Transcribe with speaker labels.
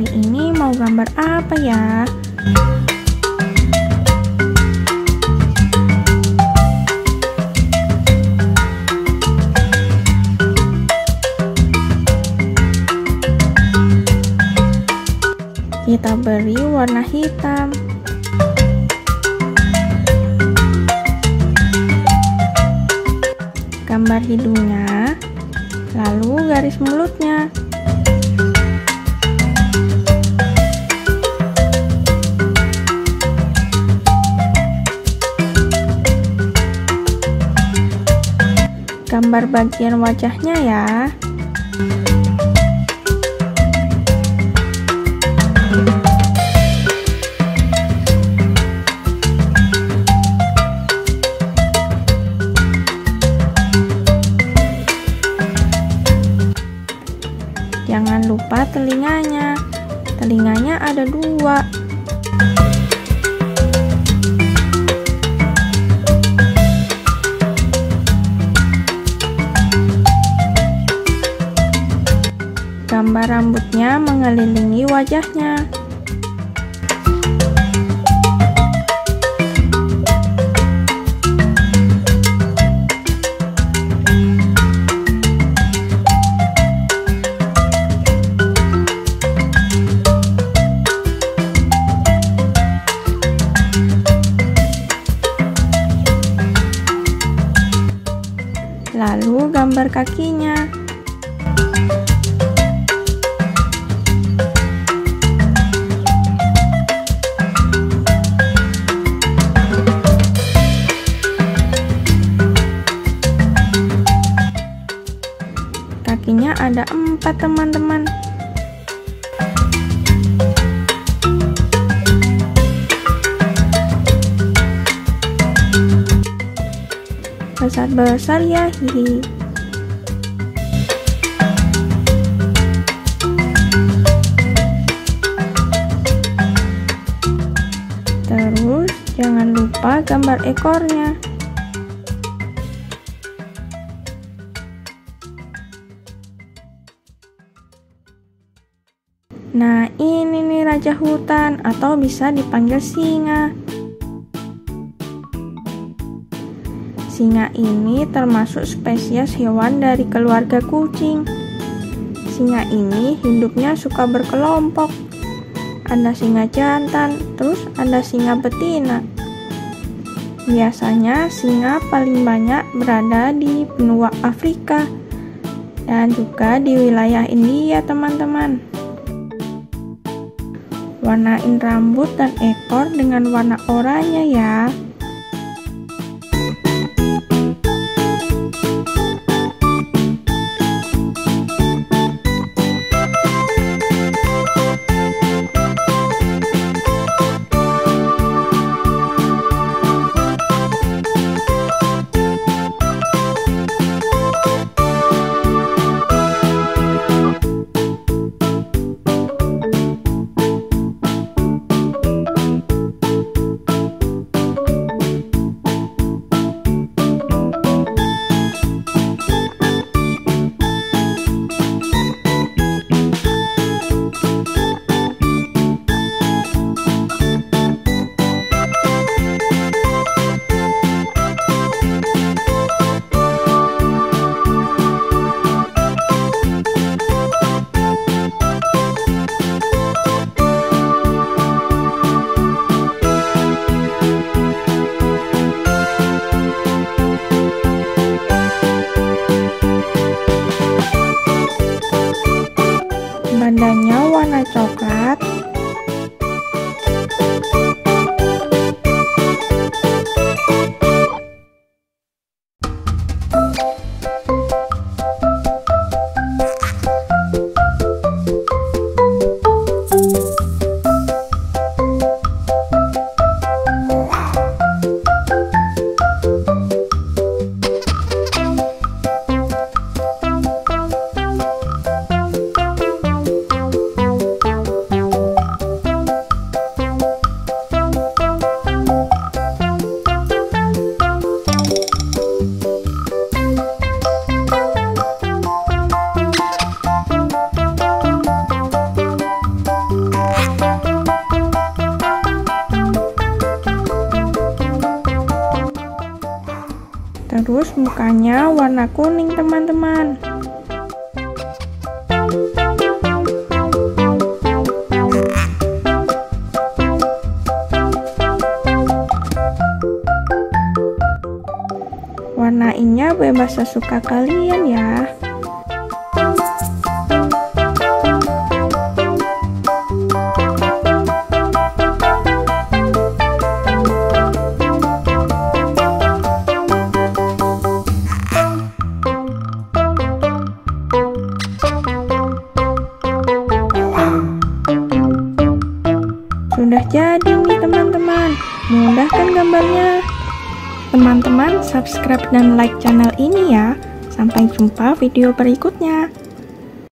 Speaker 1: Hari ini mau gambar apa ya? Kita beri warna hitam. Gambar hidungnya, lalu garis mulutnya. Gambar bagian wajahnya ya. Jangan lupa telinganya. Telinganya ada dua. Gambar rambutnya mengelilingi wajahnya. Lalu gambar kakinya. Ada empat teman-teman. Besar-besar ya, hihi. Terus jangan lupa gambar ekornya. Nah, ini nih raja hutan atau bisa dipanggil singa. Singa ini termasuk spesies hewan dari keluarga kucing. Singa ini hidupnya suka berkelompok. Ada singa jantan, terus ada singa betina. Biasanya singa paling banyak berada di benua Afrika dan juga di wilayah India, teman-teman. Warnain rambut dan ekor dengan warna oranye ya. Terus mukanya warna kuning teman-teman. Warnainya bebas sesuka kalian ya. Sudah jadi nih teman-teman. Mudah kan gambarnya? Teman-teman subscribe dan like channel ini ya. Sampai jumpa video berikutnya.